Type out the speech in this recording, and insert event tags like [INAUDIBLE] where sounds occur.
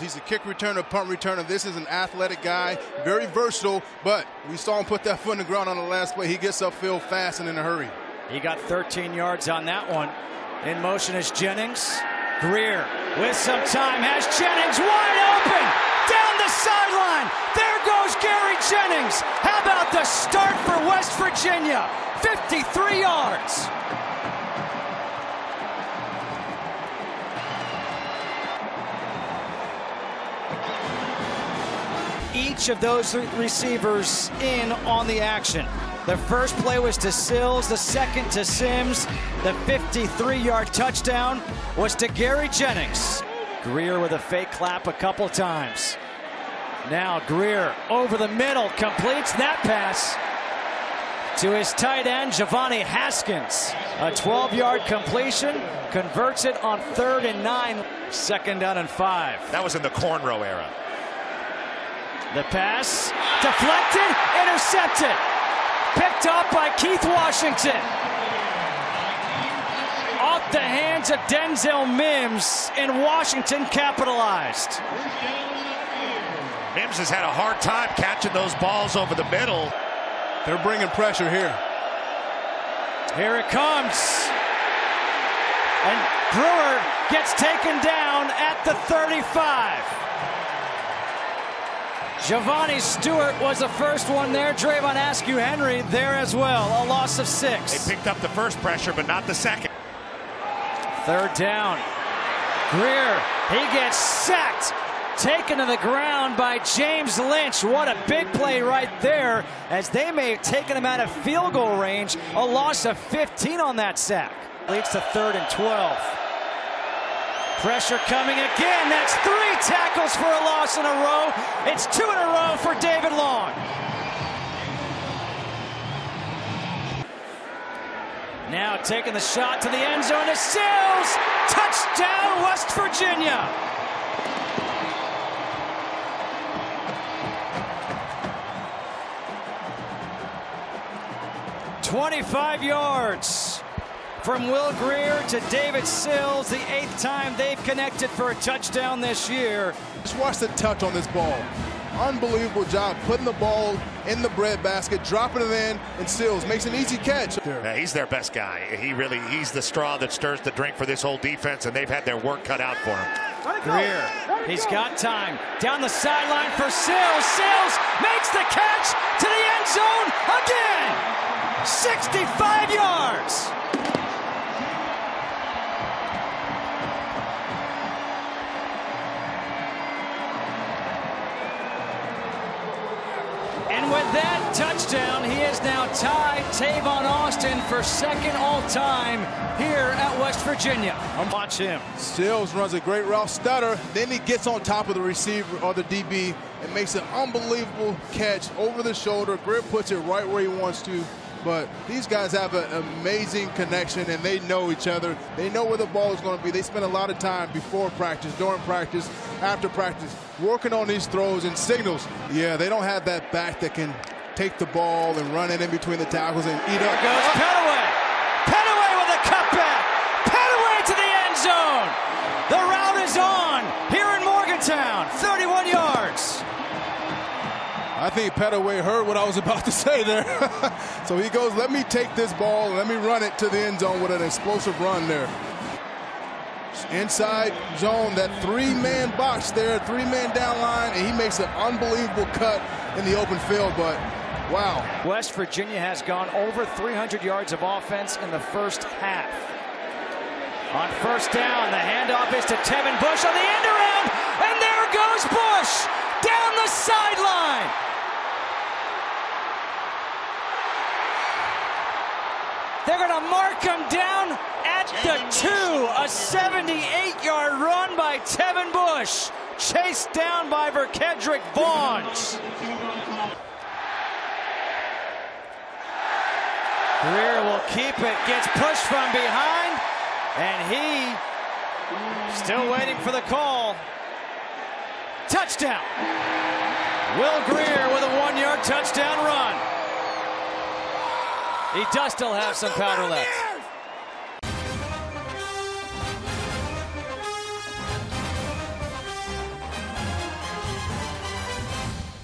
He's a kick returner, punt returner. This is an athletic guy, very versatile, but we saw him put that foot in the ground on the last play. He gets upfield fast and in a hurry. He got 13 yards on that one. In motion is Jennings. Grier with some time has Jennings wide open down the sideline. There goes Gary Jennings. How about the start for West Virginia? 53 yards. Each of those receivers in on the action. The first play was to Sills, the second to Simms. The 53-yard touchdown was to Gary Jennings. Grier with a fake clap a couple times. Now Grier over the middle completes that pass to his tight end, Jovani Haskins. A 12-yard completion, converts it on third and nine, second down and five. That was in the cornrow era. The pass deflected, intercepted. Picked up by Keith Washington. Off the hands of Denzel Mims, and Washington capitalized. Mims has had a hard time catching those balls over the middle. They're bringing pressure here. Here it comes. And Brewer gets taken down at the 35. JoVanni Stewart was the first one there. Dravon Askew Henry there as well. A loss of six. They picked up the first pressure, but not the second. Third down. Grier, he gets sacked. Taken to the ground by James Lynch. What a big play right there, as they may have taken him out of field goal range. A loss of 15 on that sack. Leads to third and 12. Pressure coming again. That's three tackles for a loss in a row. It's two in a row for David Long. Now taking the shot to the end zone to Sills. Touchdown, West Virginia. Twenty-five yards from Will Grier to David Sills, the eighth time they've connected for a touchdown this year. Just watch the touch on this ball. Unbelievable job putting the ball in the bread basket, dropping it in, and Sills makes an easy catch. Yeah, he's their best guy. He really, he's the straw that stirs the drink for this whole defense, and they've had their work cut out for him. Grier, he's got time. Down the sideline for Sills. Sills makes the catch to the end zone again. 65 yards. And with that touchdown, he is now tied Tavon Austin for second all-time here at West Virginia. I'm watch him. Sills runs a great route stutter. Then he gets on top of the receiver or the DB and makes an unbelievable catch over the shoulder. Grip puts it right where he wants to. But these guys have an amazing connection and they know each other. They know where the ball is going to be. They spend a lot of time before practice, during practice, after practice, working on these throws and signals. Yeah, they don't have that back that can take the ball and run it in between the tackles and eat up. There goes I think Pettaway heard what I was about to say there. [LAUGHS] so he goes, let me take this ball let me run it to the end zone with an explosive run there. Inside zone, that three-man box there, three-man down line, and he makes an unbelievable cut in the open field, but wow. West Virginia has gone over 300 yards of offense in the first half. On first down, the handoff is to Tevin Bush on the end around, and there goes Bush down the sideline. They're going to mark him down at the two. A 78-yard run by Tevin Bush, chased down by Verkedrick Vaughn. Grier will keep it, gets pushed from behind, and he still waiting for the call. Touchdown. Will Grier with a one-yard touchdown run. He does still have some powder left.